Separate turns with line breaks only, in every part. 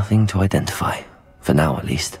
Nothing to identify, for now at least.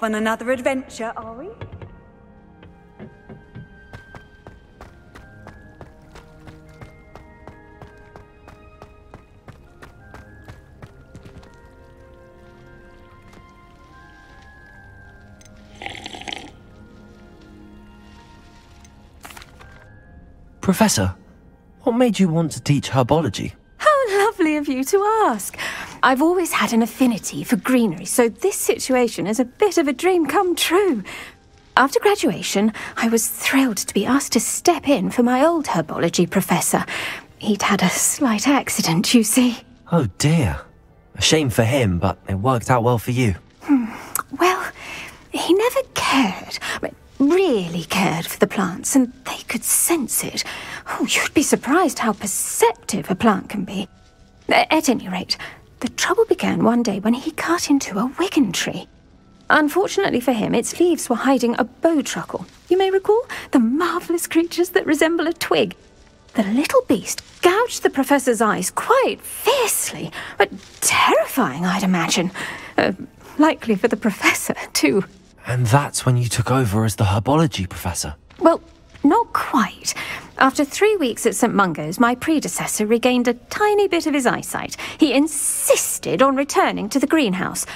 Off on another adventure, are we?
Professor, what made you want to teach herbology?
How lovely of you to ask. I've always had an affinity for greenery, so this situation is a bit of a dream come true. After graduation, I was thrilled to be asked to step in for my old herbology professor. He'd had a slight accident, you see.
Oh dear. A shame for him, but it worked out well for you. Hmm.
Well, he never cared, really cared for the plants, and they could sense it. Oh, you'd be surprised how perceptive a plant can be. At any rate, the trouble began one day when he cut into a Wiggentree. Unfortunately for him, its leaves were hiding a bowtruckle. You may recall the marvellous creatures that resemble a twig. The little beast gouged the professor's eyes quite fiercely, but terrifying, I'd imagine. Uh, likely for the professor, too.
And that's when you took over as the herbology professor.
Well, not quite. After three weeks at St. Mungo's, my predecessor regained a tiny bit of his eyesight. He insisted on returning to the greenhouse.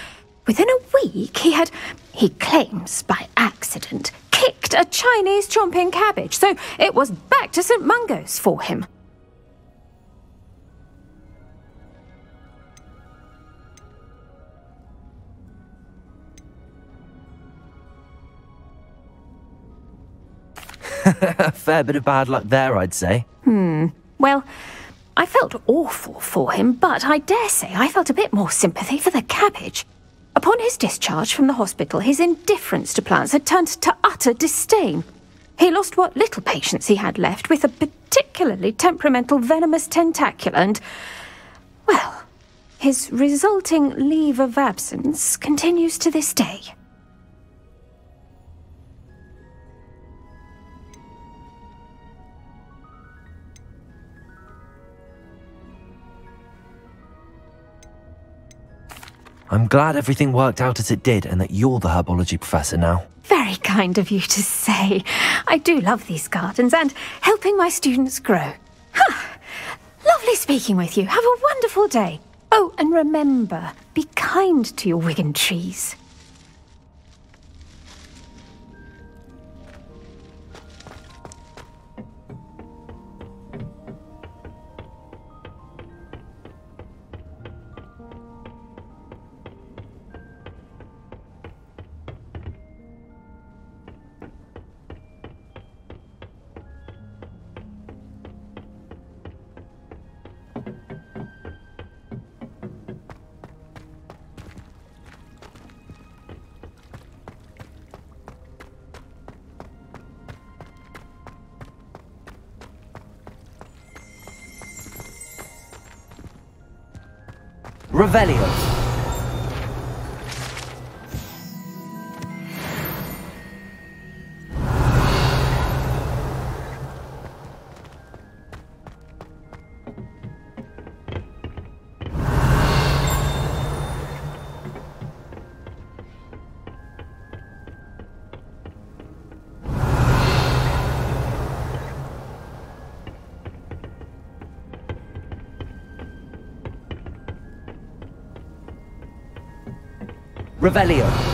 Within a week, he had, he claims by accident, kicked a Chinese chomping cabbage, so it was back to St. Mungo's for him.
A fair bit of bad luck there, I'd say. Hmm.
Well, I felt awful for him, but I dare say I felt a bit more sympathy for the cabbage. Upon his discharge from the hospital, his indifference to plants had turned to utter disdain. He lost what little patience he had left with a particularly temperamental venomous tentacula, and, well, his resulting leave of absence continues to this day.
I'm glad everything worked out as it did and that you're the herbology professor now.
Very kind of you to say. I do love these gardens and helping my students grow. Lovely speaking with you. Have a wonderful day. Oh, and remember, be kind to your Wiggentrees.
Revelio. Revelio.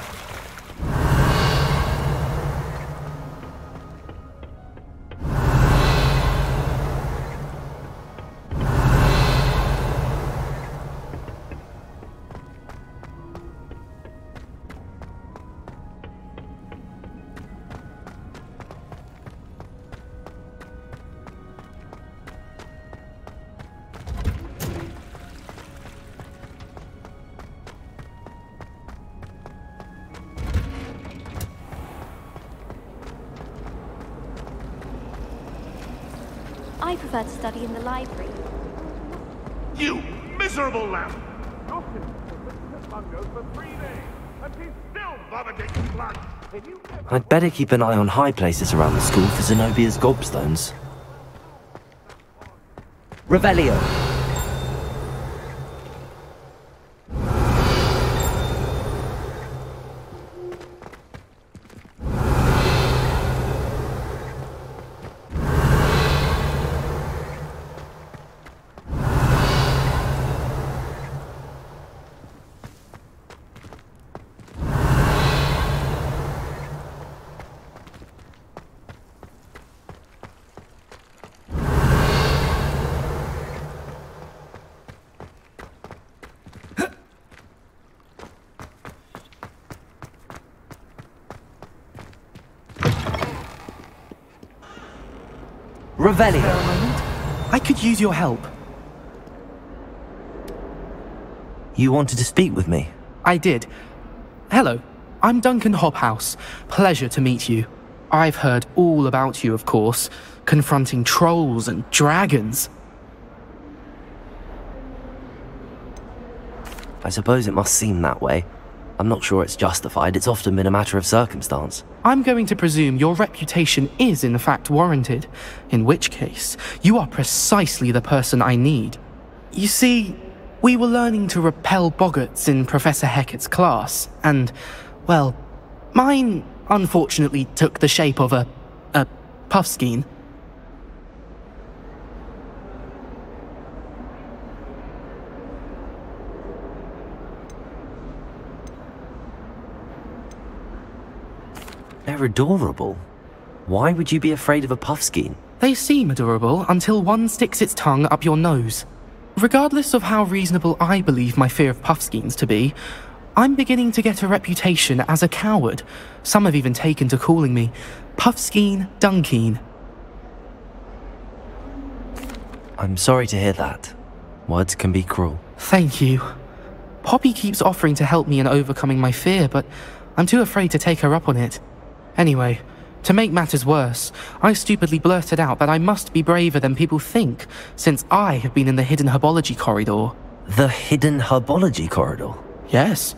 prefer to study in the library.
You miserable lamb! Dawkins has been Mungo's for three days, and he's still vomiting blood. And you never
I'd better keep an eye on high places around the school for Zenobia's gobstones. Revelio. Revelio.
I could use your help.
You wanted to speak with me?
I did. Hello, I'm Duncan Hobhouse. Pleasure to meet you. I've heard all about you, of course, confronting trolls and dragons.
I suppose it must seem that way. I'm not sure it's justified, it's often been a matter of circumstance.
I'm going to presume your reputation is in fact warranted, in which case, you are precisely the person I need. You see, we were learning to repel boggarts in Professor Hecat's class, and, well, mine unfortunately took the shape of a. a puffskein.
They're adorable. Why would you be afraid of a puffskein?
They seem adorable until one sticks its tongue up your nose. Regardless of how reasonable I believe my fear of puffskeins to be, I'm beginning to get a reputation as a coward. Some have even taken to calling me Puffskein Dunkeen.
I'm sorry to hear that. Words can be cruel.
Thank you. Poppy keeps offering to help me in overcoming my fear, but I'm too afraid to take her up on it. Anyway, to make matters worse, I stupidly blurted out that I must be braver than people think, since I have been in the hidden herbology corridor.
The hidden herbology corridor?
Yes.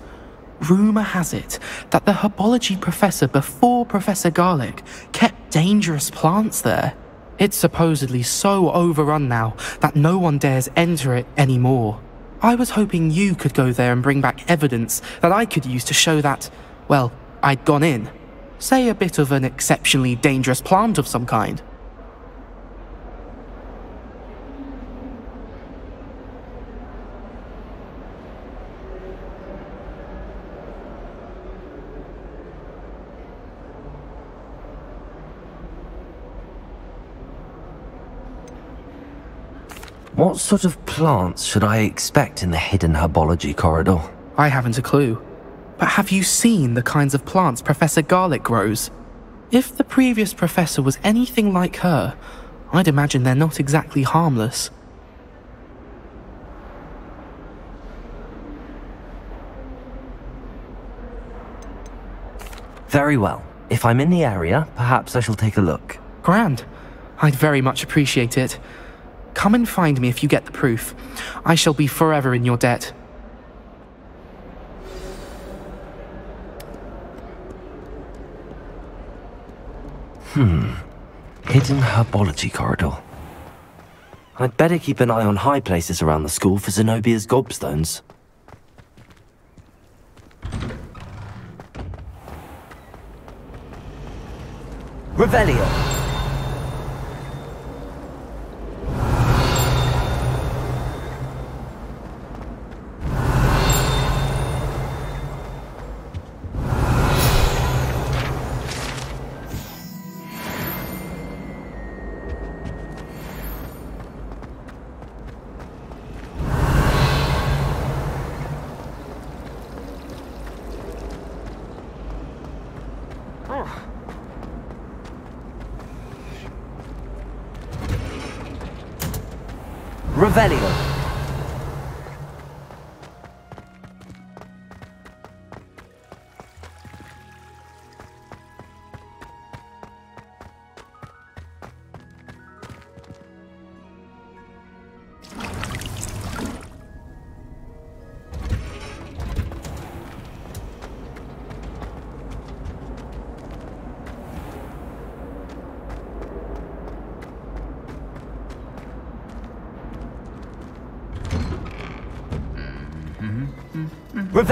Rumour has it that the herbology professor before Professor Garlick kept dangerous plants there. It's supposedly so overrun now that no one dares enter it anymore. I was hoping you could go there and bring back evidence that I could use to show that, well, I'd gone in. Say a bit of an exceptionally dangerous plant of some kind.
What sort of plants should I expect in the hidden herbology corridor?
I haven't a clue. But have you seen the kinds of plants Professor Garlick grows? If the previous professor was anything like her, I'd imagine they're not exactly harmless.
Very well. If I'm in the area, perhaps I shall take a look.
Grand. I'd very much appreciate it. Come and find me if you get the proof. I shall be forever in your debt.
Hmm. Hidden herbology corridor. I'd better keep an eye on high places around the school for Zenobia's gobstones. Revelio!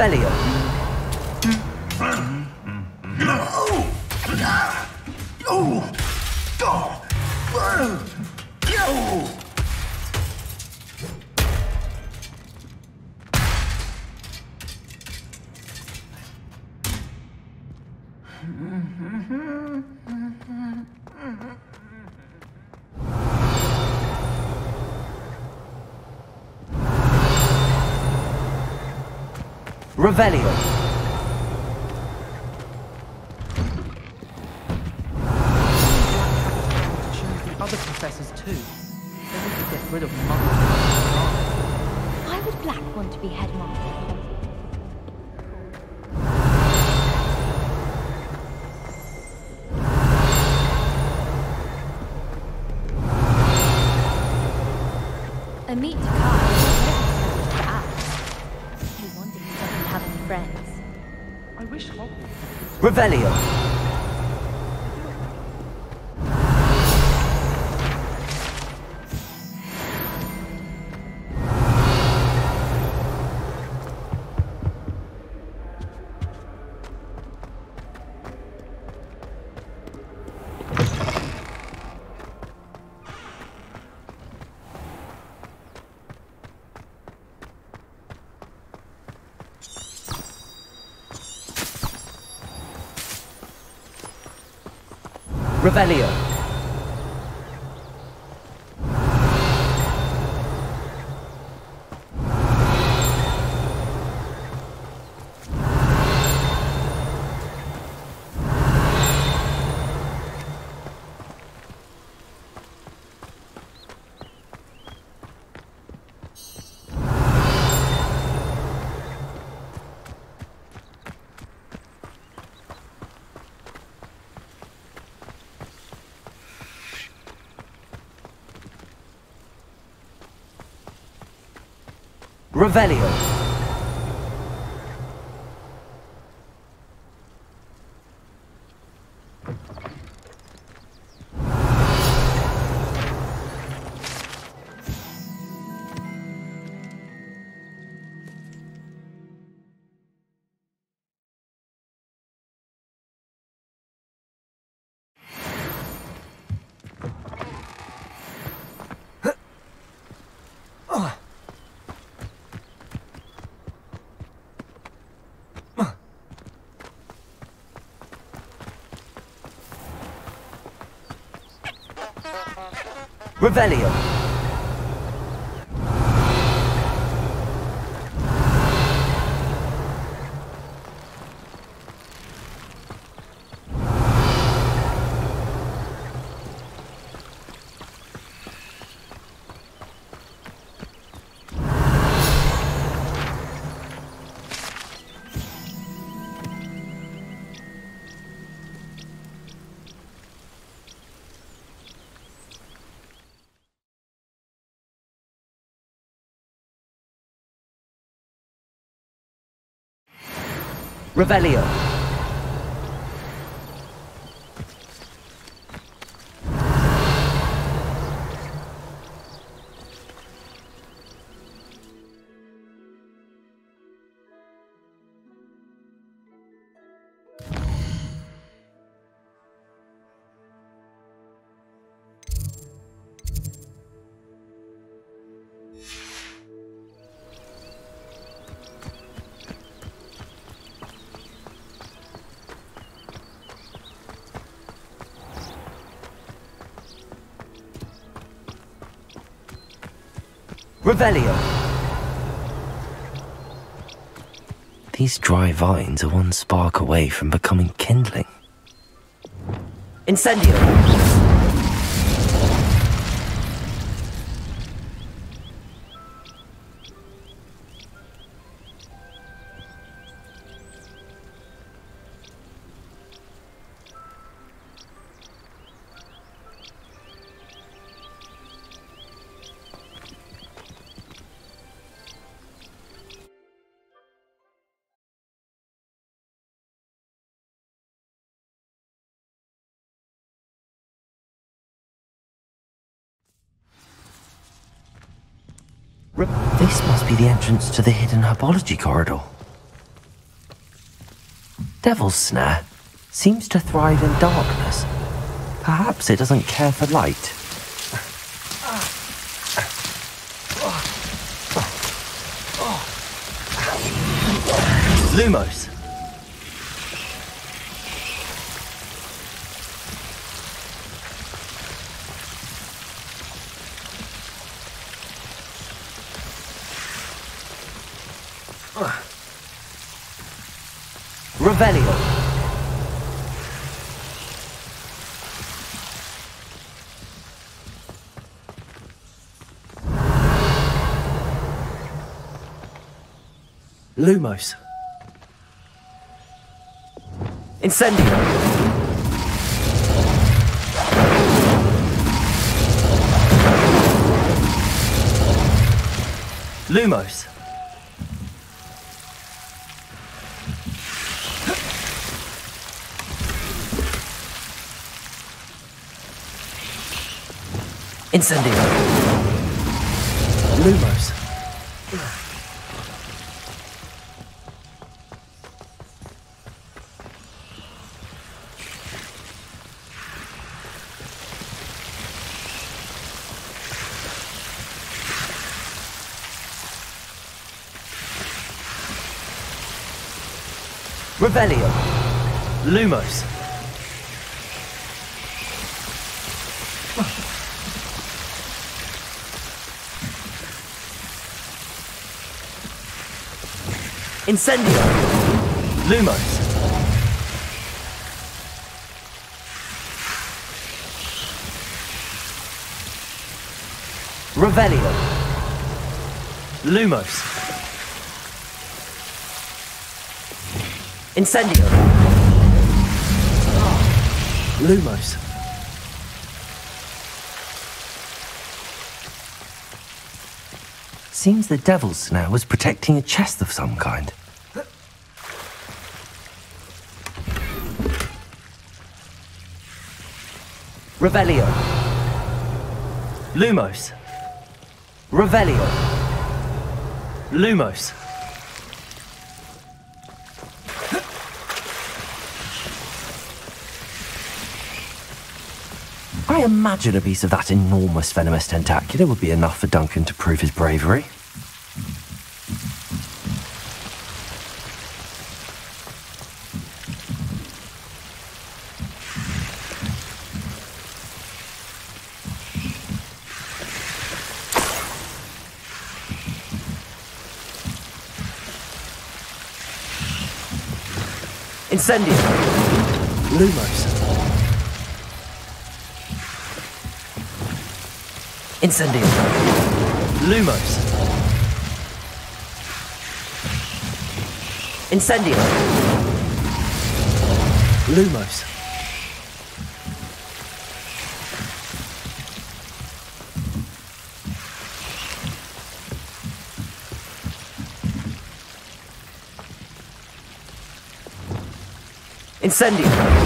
Revelio!
Muggle.
Why would Black want to be headmaster?
Revelio. Revelio. Revelio. Revelio. Revelio. Revelio. These dry vines are one spark away from becoming kindling. Incendio! Entrance to the hidden herbology corridor. Devil's Snare seems to thrive in darkness. Perhaps it doesn't care for light. Lumos. Lumos. Incendio. Lumos. Incendio. Lumos. Revelio. Lumos. Incendio. Lumos. Revelio. Lumos. Incendio. Lumos. Seems the devil's snare was protecting a chest of some kind. Revelio. Lumos. Revelio. Lumos. I imagine a piece of that enormous venomous tentacula would be enough for Duncan to prove his bravery. Incendio. Lumos. Incendio. Lumos. Incendio. Lumos. Incendio.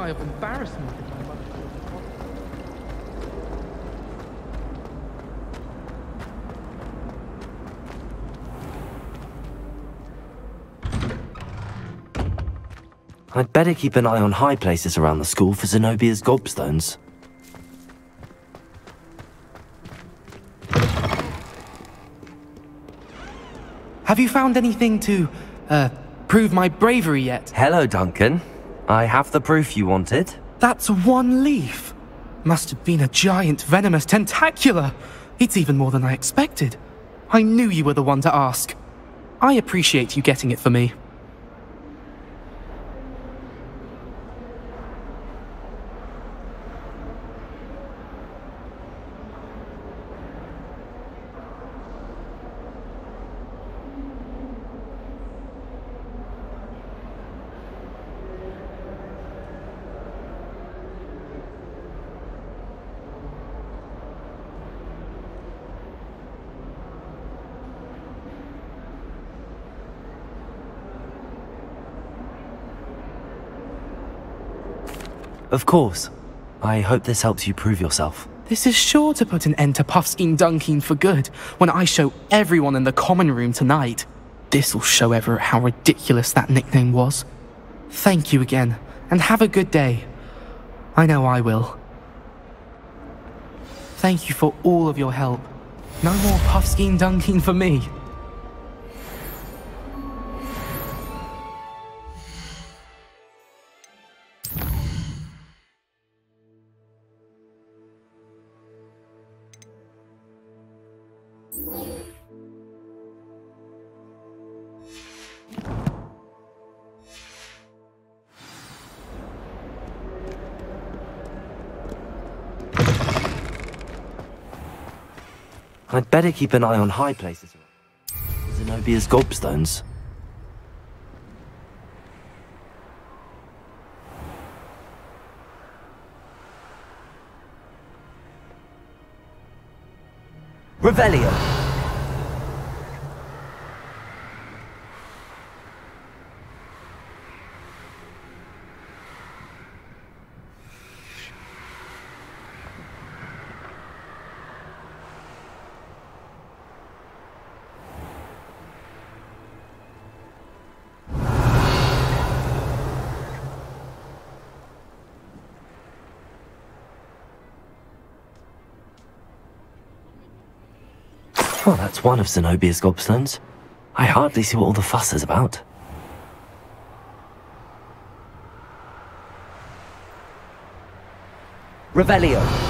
Die of embarrassment if my mother.
I'd better keep an eye on high places around the school for Zenobia's gobstones.
Have you found anything to, uh, prove my bravery yet?
Hello, Duncan. I have the proof you wanted.
That's one leaf. Must have been a giant venomous tentacula. It's even more than I expected. I knew you were the one to ask. I appreciate you getting it for me.
Of course. I hope this helps you prove yourself.
This is sure to put an end to Puffskein Dunkin for good when I show everyone in the common room tonight. This'll show Everett how ridiculous that nickname was. Thank you again, and have a good day. I know I will. Thank you for all of your help. No more Puffskein Dunkin for me.
Better keep an eye on high places. Zenobia's gobstones. Revelio. Well, that's one of Zenobia's gobstones. I hardly see what all the fuss is about. Revelio.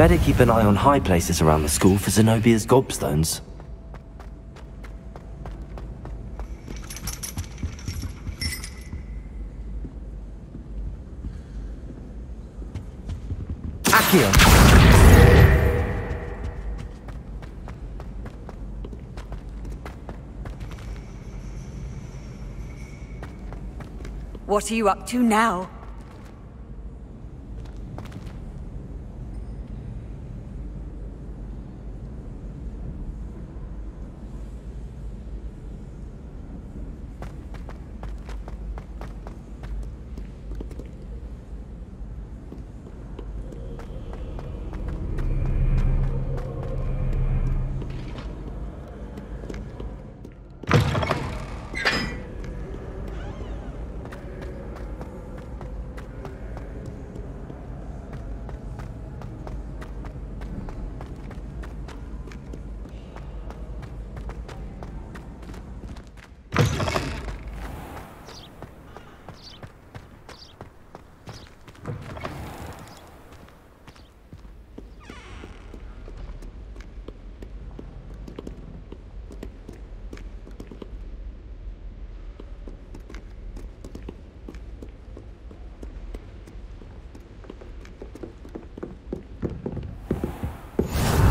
Better keep an eye on high places around the school for Zenobia's gobstones.
What are you up to now?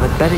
I'd better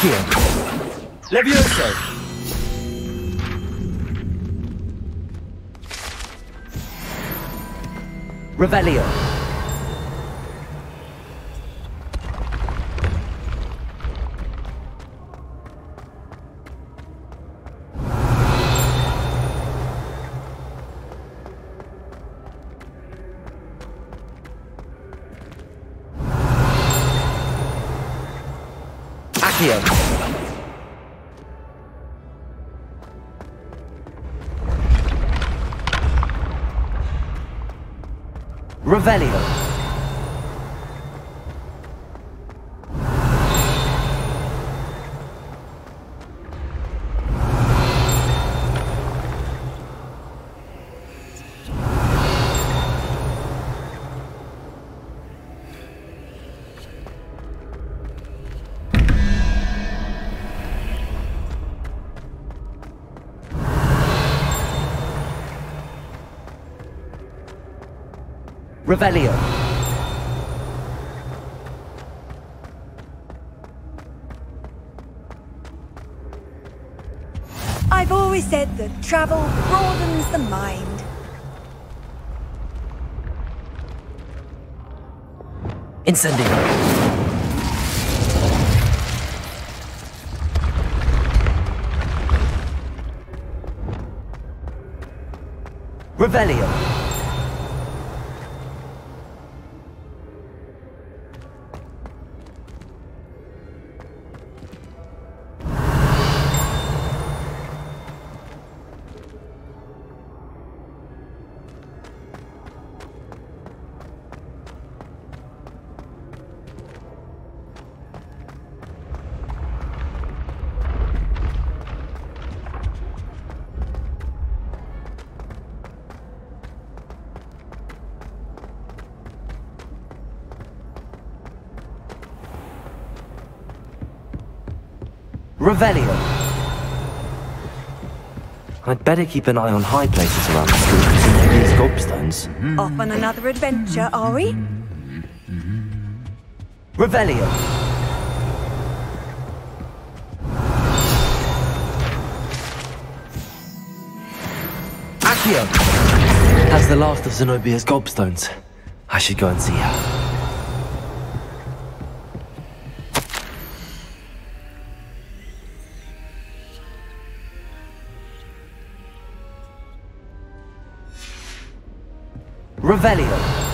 Accio! Levioso! Revelio! Revelio! Revelio!
I've always said that travel broadens the mind.
Incendio! Revelio! Revelio! I'd better keep an eye on high places around the school for Zenobia's gobstones. Mm-hmm.
Off on another adventure, are we?
Revelio! Accio! That's the last of Zenobia's gobstones. I should go and see her. Revelio!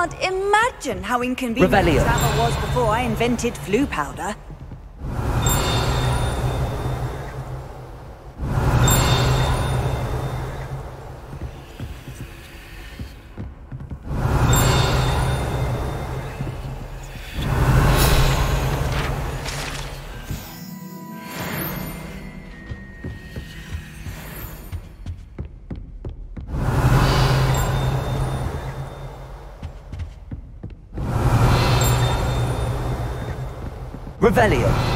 Can't imagine how inconvenient
Revelio.
travel was before I invented Floo powder.
Revelio.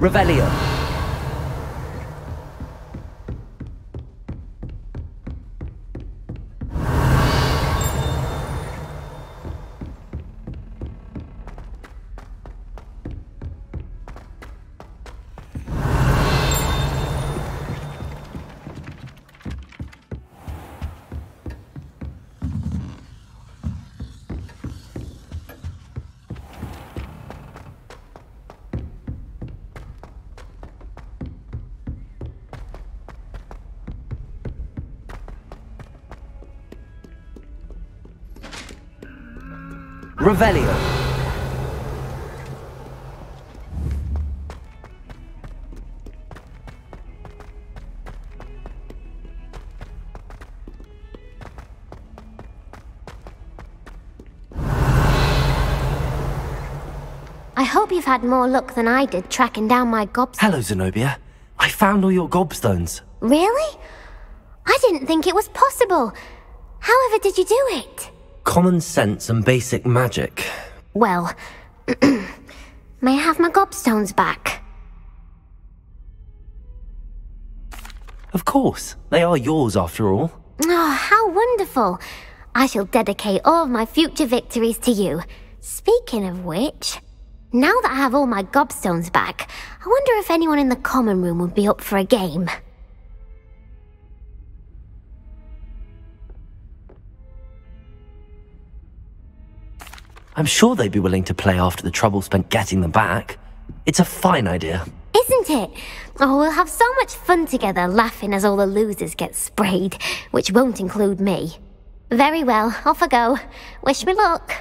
Revelio. Revelio.
I hope you've had more luck than I did tracking down my gobs.
Hello, Zenobia. I found all your gobstones.
Really? I didn't think it was possible. However did you do it?
Common sense and basic magic.
Well, may I have my gobstones back?
Of course, they are yours after all.
Oh, how wonderful. I shall dedicate all of my future victories to you. Speaking of which, now that I have all my gobstones back, I wonder if anyone in the common room would be up for a game.
I'm sure they'd be willing to play after the trouble spent getting them back. It's a fine idea.
Isn't it? Oh, we'll have so much fun together laughing as all the losers get sprayed, which won't include me. Very well, off I go. Wish me luck.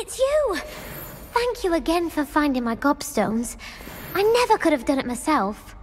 It's you! Thank you again for finding my gobstones. I never could have done it myself.